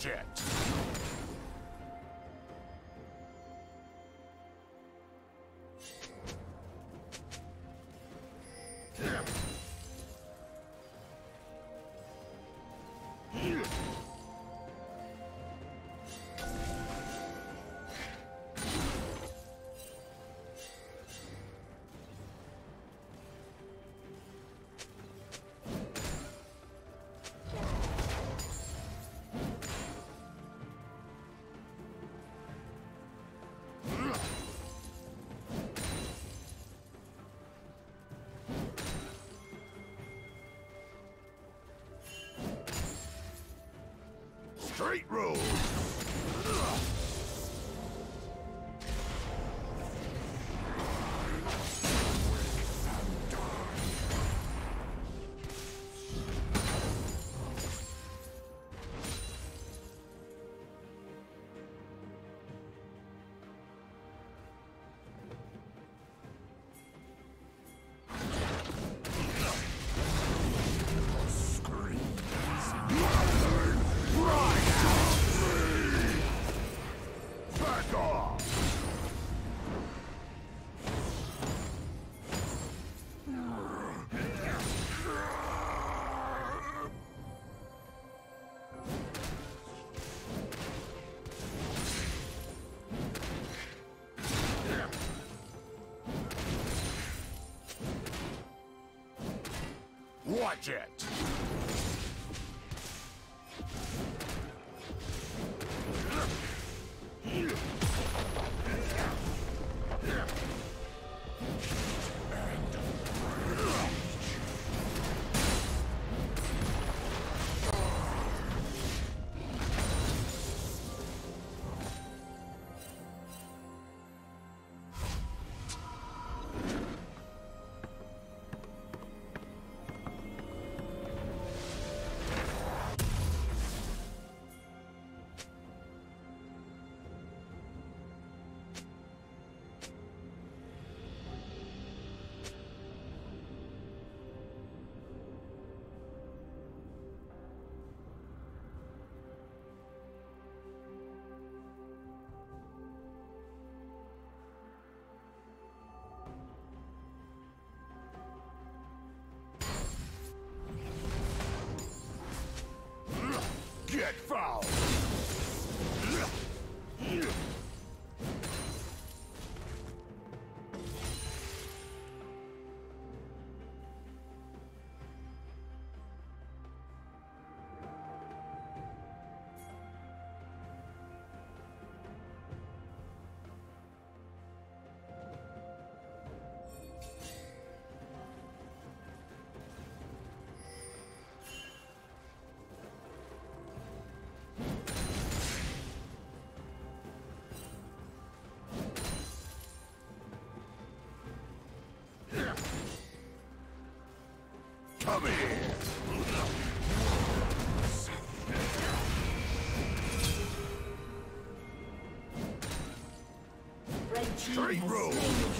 Watch it! Straight Watch foul! Straight road.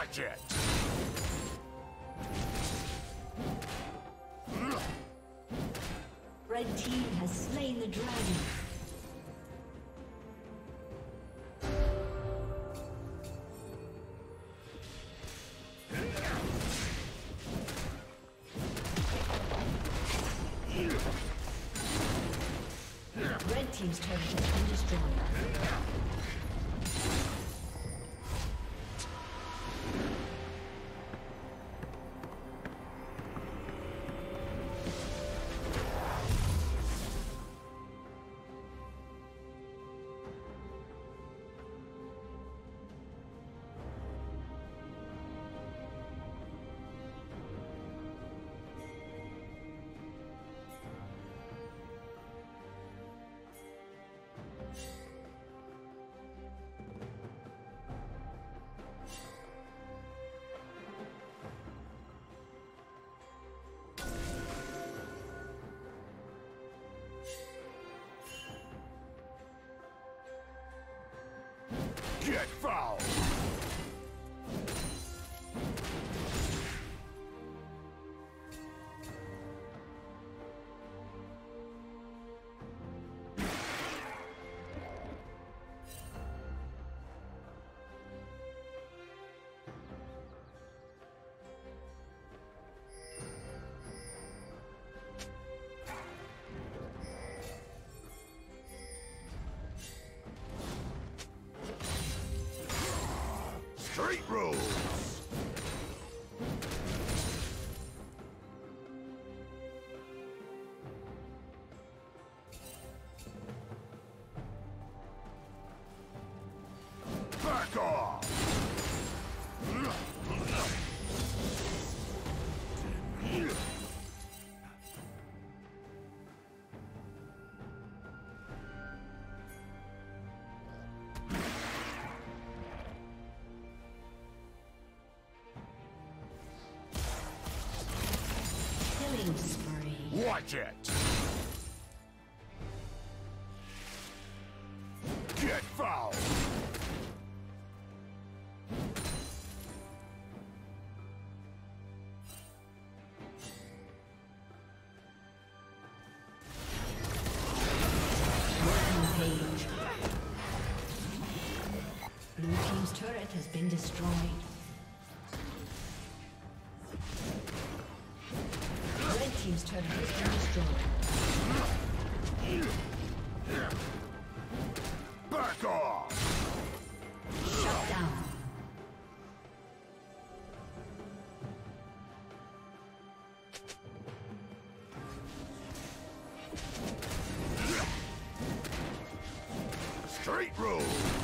Watch it. Red Team has slain the dragon. Red Team's turret has been destroyed. Get foul. Street rules. budget! Great road!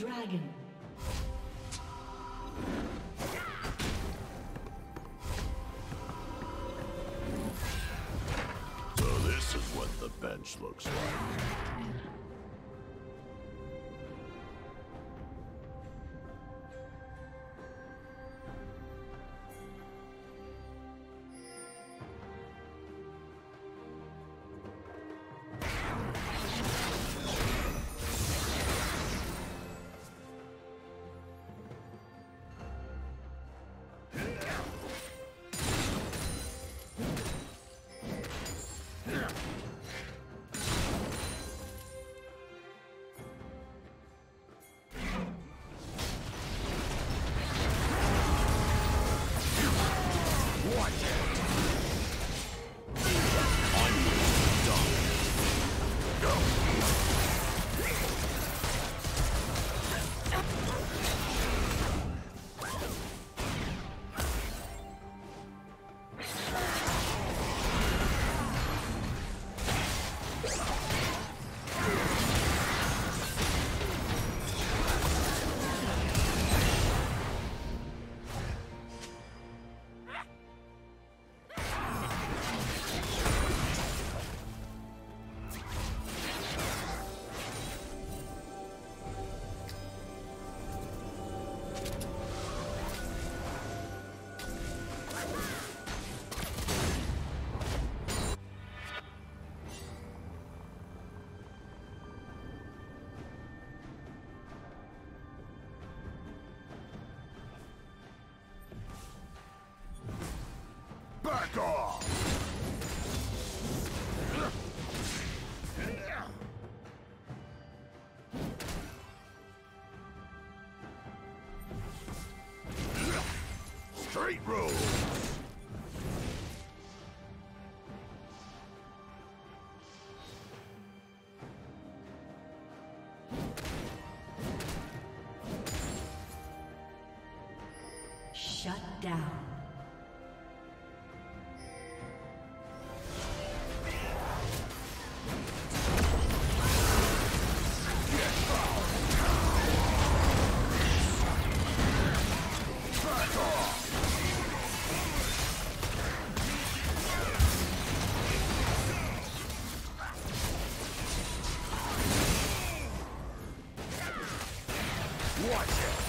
dragon. So this is what the bench looks like. Shut down. Watch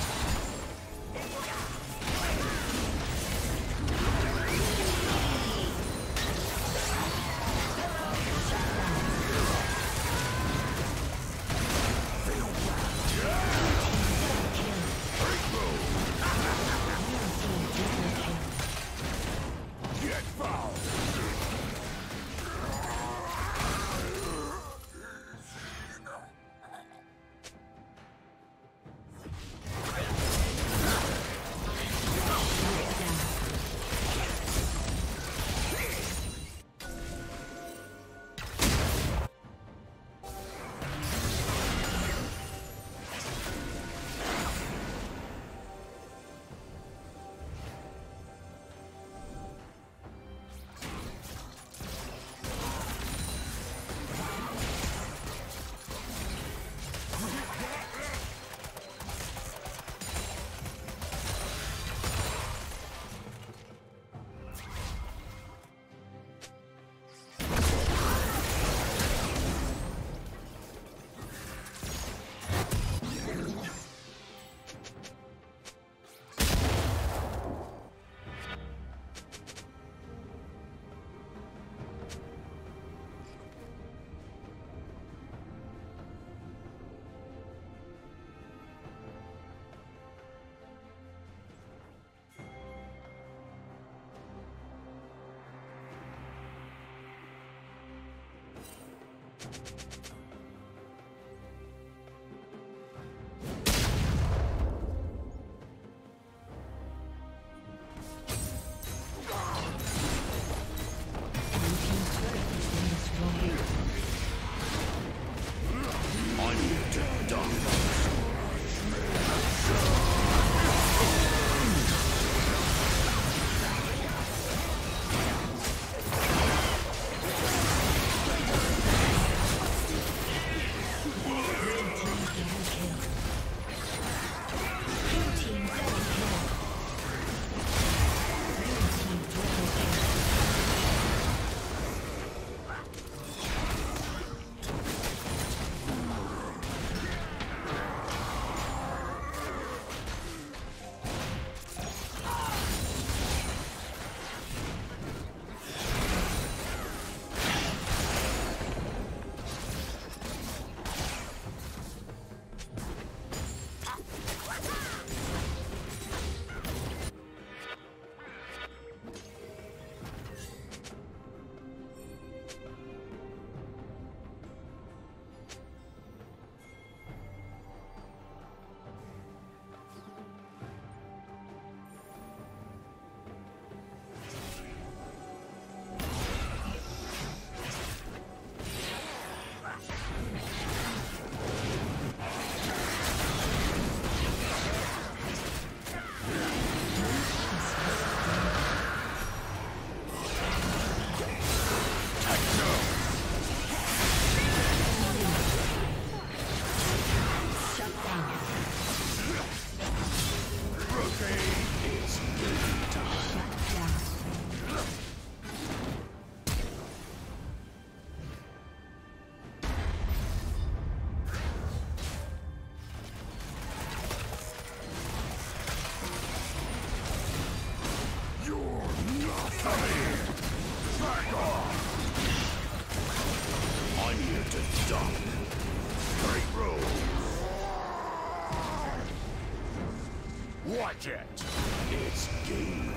It's game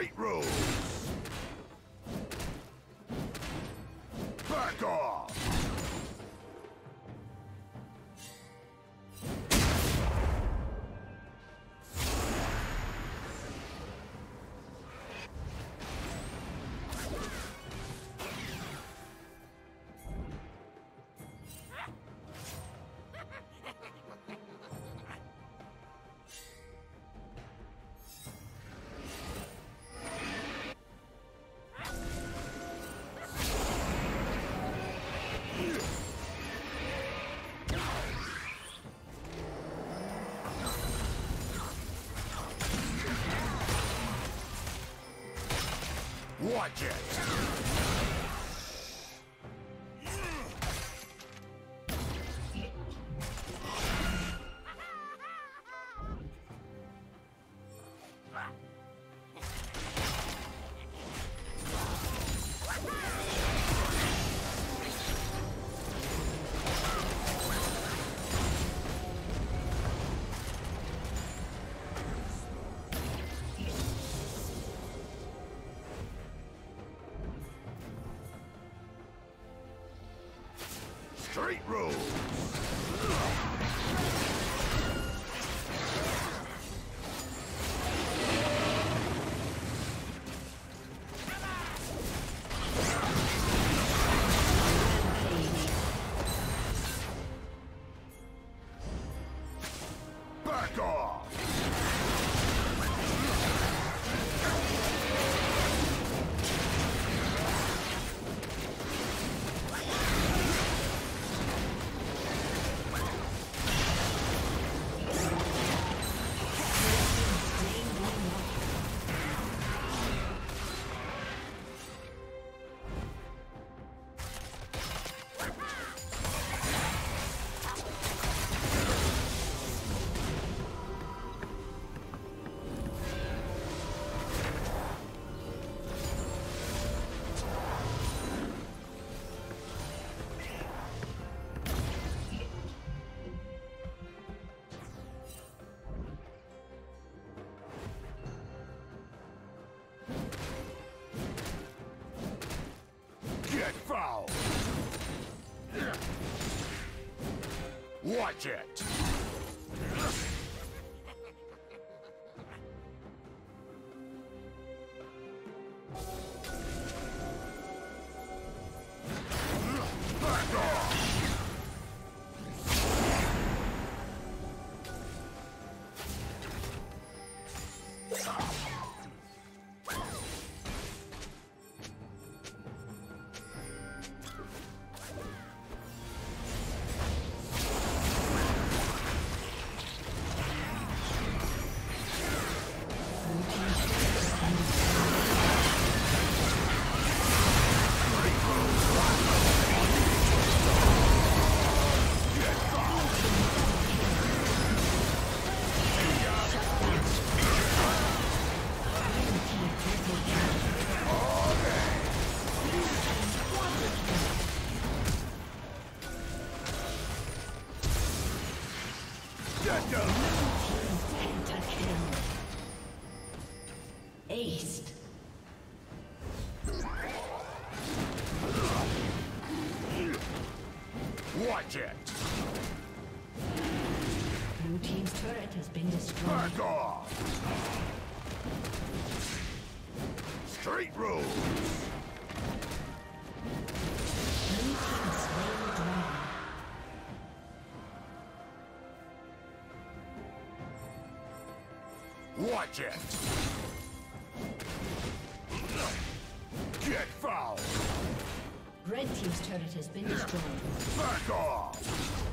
Straight rules! Watch it! Straight rules! Watch It! Get foul! Red team's turret has been destroyed. Back off!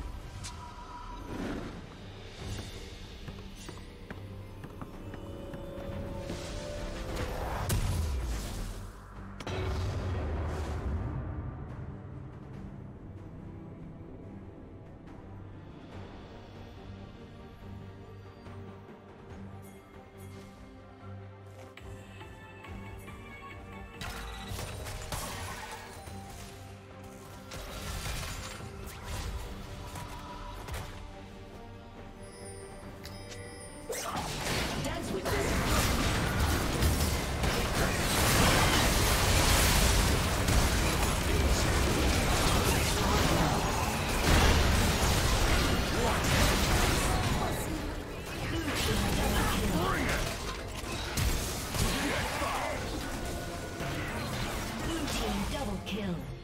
Double kill.